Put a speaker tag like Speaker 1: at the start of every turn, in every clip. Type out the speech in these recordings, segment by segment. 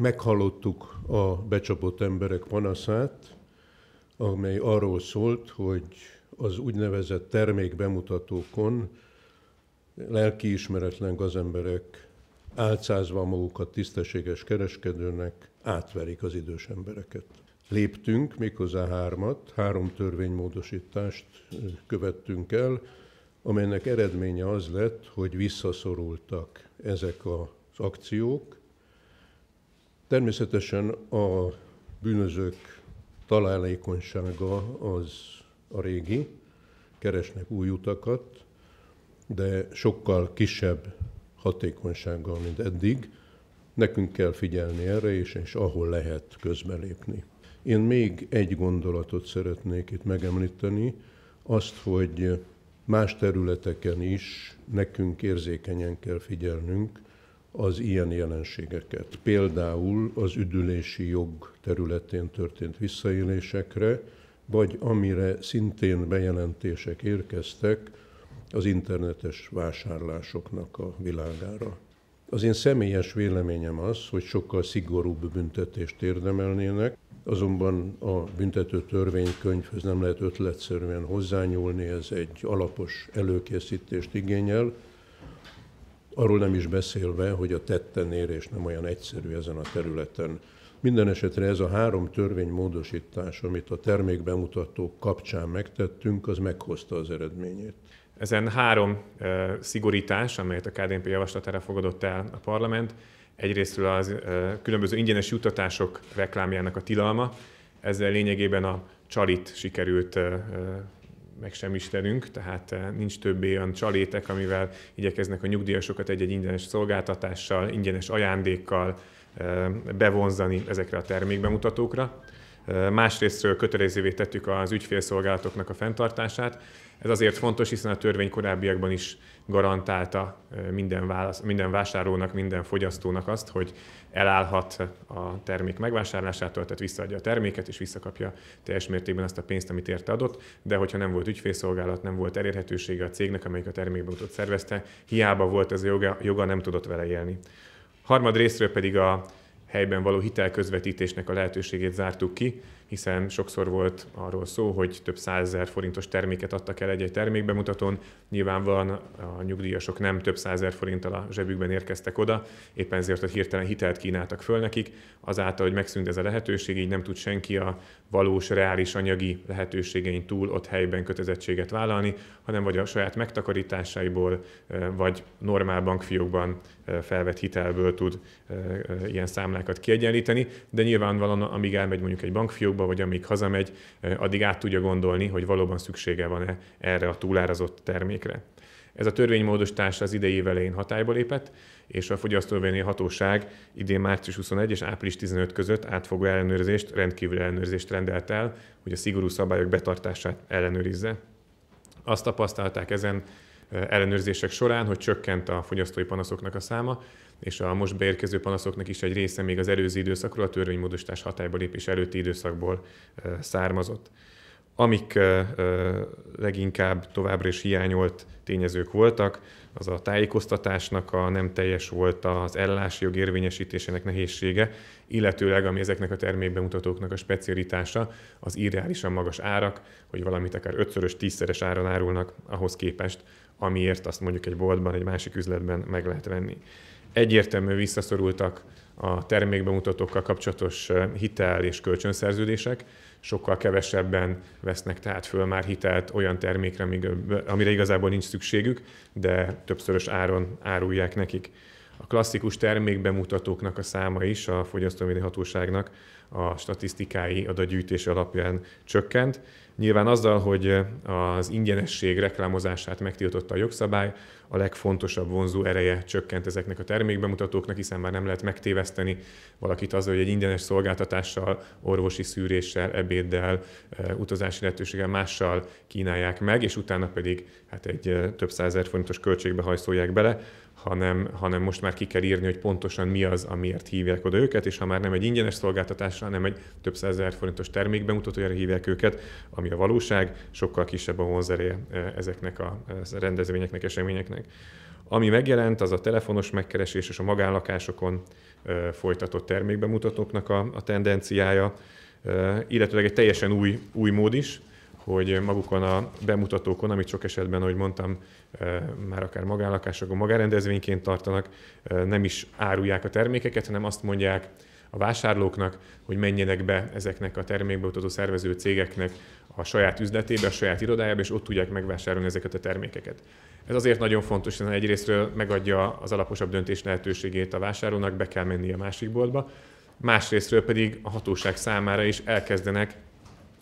Speaker 1: meghallottuk a becsapott emberek panaszát, amely arról szólt, hogy az úgynevezett termékbemutatókon lelkiismeretlen gazemberek álcázva magukat tisztességes kereskedőnek átverik az idős embereket. Léptünk, méghozzá hármat, három törvénymódosítást követtünk el, amelynek eredménye az lett, hogy visszaszorultak ezek az akciók. Természetesen a bűnözők találékonysága az a régi, keresnek új utakat, de sokkal kisebb hatékonysággal, mint eddig. Nekünk kell figyelni erre, és, és ahol lehet közbelépni. Én még egy gondolatot szeretnék itt megemlíteni, azt, hogy más területeken is nekünk érzékenyen kell figyelnünk az ilyen jelenségeket. Például az üdülési jog területén történt visszaélésekre, vagy amire szintén bejelentések érkeztek, az internetes vásárlásoknak a világára. Az én személyes véleményem az, hogy sokkal szigorúbb büntetést érdemelnének, azonban a büntető törvénykönyvhöz nem lehet ötletszerűen hozzányúlni, ez egy alapos előkészítést igényel, arról nem is beszélve, hogy a tetten érés nem olyan egyszerű ezen a területen. Minden esetre ez a három törvénymódosítás, amit a termékbemutatók kapcsán megtettünk, az meghozta az eredményét.
Speaker 2: Ezen három uh, szigorítás, amelyet a KDNP javaslatára fogadott el a parlament, egyrésztről az uh, különböző ingyenes juttatások reklámjának a tilalma, ezzel lényegében a csalit sikerült uh, megsemmisítenünk, tehát nincs többé olyan csalétek, amivel igyekeznek a nyugdíjasokat egy-egy ingyenes szolgáltatással, ingyenes ajándékkal bevonzani ezekre a termékbemutatókra. Másrésztről kötelezővé tettük az ügyfélszolgálatoknak a fenntartását. Ez azért fontos, hiszen a törvény korábbiakban is garantálta minden, válasz, minden vásárlónak, minden fogyasztónak azt, hogy elállhat a termék megvásárlásától, tehát visszaadja a terméket, és visszakapja teljes mértékben azt a pénzt, amit érte adott, de hogyha nem volt ügyfélszolgálat, nem volt elérhetősége a cégnek, amelyik a termékbemutatót szervezte, hiába volt ez a joga, joga nem tudott vele élni. Harmad részről pedig a helyben való hitelközvetítésnek a lehetőségét zártuk ki, hiszen sokszor volt arról szó, hogy több százezer forintos terméket adtak el egy-egy termékbemutatón. Nyilvánvalóan a nyugdíjasok nem több százezer forinttal a zsebükben érkeztek oda, éppen ezért, hogy hirtelen hitelt kínáltak föl nekik, azáltal, hogy megszűnt ez a lehetőség, így nem tud senki a valós, reális anyagi lehetőségein túl ott helyben kötelezettséget vállalni, hanem vagy a saját megtakarításaiból, vagy normál bankfiókban felvett hitelből tud ilyen számlákat kiegyenlíteni, de nyilvánvalóan amíg elmegy mondjuk egy bankfiókba, vagy amíg hazamegy, addig át tudja gondolni, hogy valóban szüksége van-e erre a túlárazott termékre. Ez a törvénymódosítás az idei év elején hatályba lépett, és a fogyasztóvédelmi hatóság idén március 21 és április 15 között átfogó ellenőrzést, rendkívül ellenőrzést rendelt el, hogy a szigorú szabályok betartását ellenőrizze. Azt tapasztalták ezen ellenőrzések során, hogy csökkent a fogyasztói panaszoknak a száma, és a most beérkező panaszoknak is egy része még az előző időszakról, a törvénymódosítás hatályba lépés előtti időszakból származott. Amik leginkább továbbra is hiányolt tényezők voltak, az a tájékoztatásnak a nem teljes volt az ellási jog érvényesítésének nehézsége, illetőleg ami ezeknek a termékbemutatóknak a specialitása, az irreálisan magas árak, hogy valamit akár ötszörös, tízszeres áron árulnak ahhoz képest, amiért azt mondjuk egy boltban, egy másik üzletben meg lehet venni. Egyértelműen visszaszorultak a termékbemutatókkal kapcsolatos hitel és kölcsönszerződések, sokkal kevesebben vesznek tehát föl már hitelt olyan termékre, amire igazából nincs szükségük, de többszörös áron árulják nekik. Klasszikus termékbemutatóknak a száma is a fogyasztóvédelmi hatóságnak a statisztikái adatgyűjtése alapján csökkent. Nyilván azzal, hogy az ingyenesség reklámozását megtiltotta a jogszabály, a legfontosabb vonzó ereje csökkent ezeknek a termékbemutatóknak, hiszen már nem lehet megtéveszteni valakit azzal, hogy egy ingyenes szolgáltatással, orvosi szűréssel, ebéddel, utazási lehetőséggel mással kínálják meg, és utána pedig hát egy több százer forintos költségbe hajszolják bele hanem, hanem most már ki kell írni, hogy pontosan mi az, amiért hívják oda őket, és ha már nem egy ingyenes szolgáltatásra, hanem egy több százezer forintos termékbemutatójára hívják őket, ami a valóság, sokkal kisebb a vonzereje ezeknek a rendezvényeknek, eseményeknek. Ami megjelent, az a telefonos megkeresés és a magánlakásokon folytatott termékbemutatóknak a, a tendenciája, illetve egy teljesen új, új mód is, hogy magukon a bemutatókon, amit sok esetben, ahogy mondtam, már akár magánlakásokon, magánrendezvényként tartanak, nem is árulják a termékeket, hanem azt mondják a vásárlóknak, hogy menjenek be ezeknek a termékbeutató szervező cégeknek a saját üzletébe, a saját irodájába, és ott tudják megvásárolni ezeket a termékeket. Ez azért nagyon fontos, hiszen egyrésztről megadja az alaposabb döntés lehetőségét a vásárlónak, be kell menni a másik boltba, másrésztről pedig a hatóság számára is elkezdenek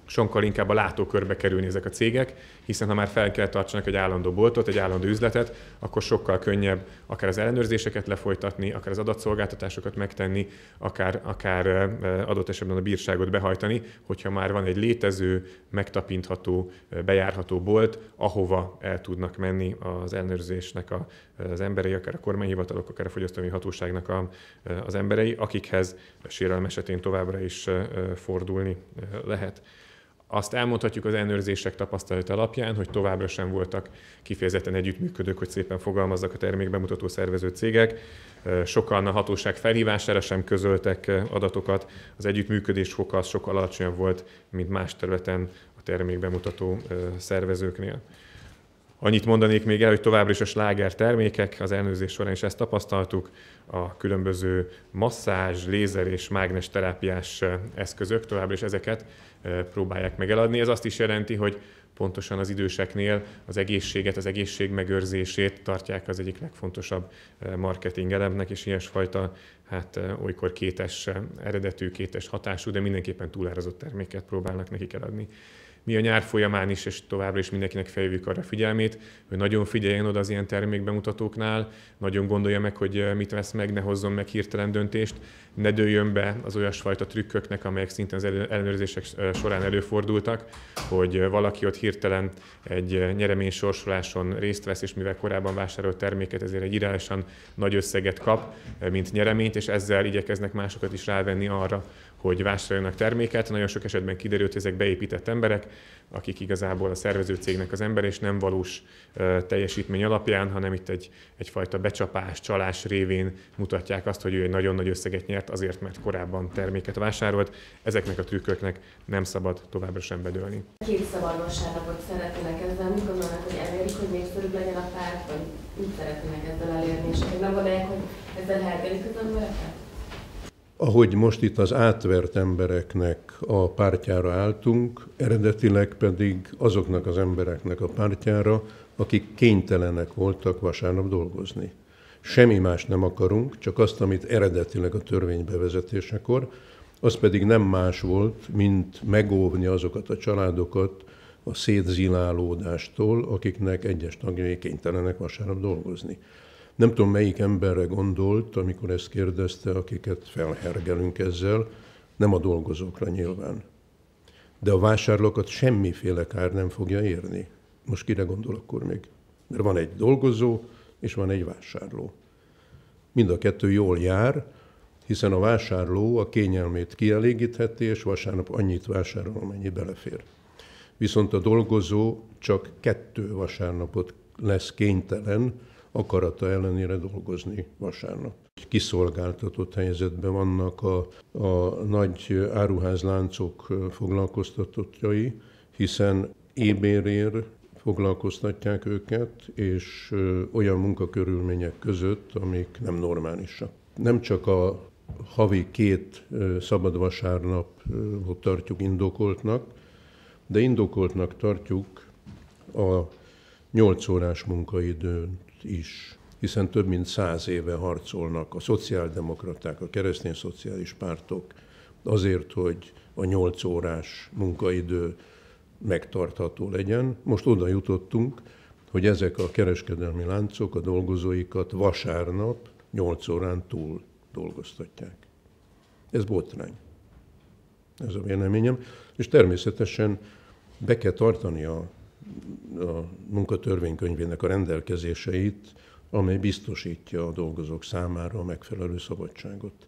Speaker 2: sokkal inkább a látókörbe kerülni ezek a cégek, hiszen ha már fel kell tartsanak egy állandó boltot, egy állandó üzletet, akkor sokkal könnyebb akár az ellenőrzéseket lefolytatni, akár az adatszolgáltatásokat megtenni, akár, akár adott esetben a bírságot behajtani, hogyha már van egy létező, megtapintható, bejárható bolt, ahova el tudnak menni az ellenőrzésnek az emberei, akár a kormányhivatalok, akár a fogyasztói hatóságnak az emberei, akikhez sérelem esetén továbbra is fordulni lehet. Azt elmondhatjuk az ellenőrzések tapasztalat alapján, hogy továbbra sem voltak kifejezetten együttműködők, hogy szépen fogalmazzak a termékbemutató szervező cégek. Sokan a hatóság felhívására sem közöltek adatokat, az együttműködés foka sokkal alacsonyabb volt, mint más területen a termékbemutató szervezőknél. Annyit mondanék még el, hogy továbbra is a sláger termékek, az elnőzés során is ezt tapasztaltuk, a különböző masszázs, lézer és mágnes terápiás eszközök, továbbra is ezeket próbálják meg eladni. Ez azt is jelenti, hogy pontosan az időseknél az egészséget, az egészség megőrzését tartják az egyik legfontosabb marketing elemnek, és ilyesfajta, hát olykor kétes eredetű, kétes hatású, de mindenképpen túlárazott terméket próbálnak nekik eladni mi a nyár folyamán is, és továbbra is mindenkinek feljövjük arra figyelmét, hogy nagyon figyeljen oda az ilyen termékbemutatóknál, nagyon gondolja meg, hogy eh, mit vesz meg, ne hozzon meg hirtelen döntést, ne dőljön be az olyasfajta trükköknek, amelyek szintén az ellenőrzések eh, során előfordultak, hogy eh, valaki ott hirtelen egy nyereménysorsoláson részt vesz, és mivel korábban vásárolt terméket, ezért egy irányosan nagy összeget kap, mint nyereményt, és ezzel igyekeznek másokat is rávenni arra, hogy vásároljanak terméket. Nagyon sok esetben kiderült, hogy ezek beépített emberek, akik igazából a szervező cégnek az ember, és nem valós teljesítmény alapján, hanem itt egy, egyfajta becsapás, csalás révén mutatják azt, hogy ő egy nagyon nagy összeget nyert azért, mert korábban terméket vásárolt. Ezeknek a trükköknek nem szabad továbbra sem bedőlni.
Speaker 3: Két szabad vasárnapot szeretnének ezzel, mit gondolnak, hogy elérik, hogy népszerűbb legyen a párt, vagy mit szeretnének ezzel elérni, és nem gondolják, hogy ezzel elkerik az embereket?
Speaker 1: Ahogy most itt az átvert embereknek a pártjára álltunk, eredetileg pedig azoknak az embereknek a pártjára, akik kénytelenek voltak vasárnap dolgozni. Semmi más nem akarunk, csak azt, amit eredetileg a törvény bevezetésekor, az pedig nem más volt, mint megóvni azokat a családokat a szétzilálódástól, akiknek egyes tagjai kénytelenek vasárnap dolgozni. Nem tudom, melyik emberre gondolt, amikor ezt kérdezte, akiket felhergelünk ezzel, nem a dolgozókra nyilván. De a vásárlókat semmiféle kár nem fogja érni. Most kire gondol akkor még? Mert van egy dolgozó, és van egy vásárló. Mind a kettő jól jár, hiszen a vásárló a kényelmét kielégítheti, és vasárnap annyit vásárol, amennyi belefér. Viszont a dolgozó csak kettő vasárnapot lesz kénytelen, akarata ellenére dolgozni vasárnap. Kiszolgáltatott helyzetben vannak a, a nagy áruházláncok foglalkoztatottjai, hiszen ébérér foglalkoztatják őket, és olyan munkakörülmények között, amik nem normálisak. Nem csak a havi két szabad vasárnapot tartjuk indokoltnak, de indokoltnak tartjuk a 8 órás munkaidőn is, hiszen több mint száz éve harcolnak a szociáldemokraták, a keresztény szociális pártok azért, hogy a nyolc órás munkaidő megtartható legyen. Most oda jutottunk, hogy ezek a kereskedelmi láncok a dolgozóikat vasárnap 8 órán túl dolgoztatják. Ez botrány. Ez a véleményem. És természetesen be kell tartani a a munkatörvénykönyvének a rendelkezéseit, amely biztosítja a dolgozók számára a megfelelő szabadságot.